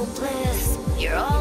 hopeless. You're all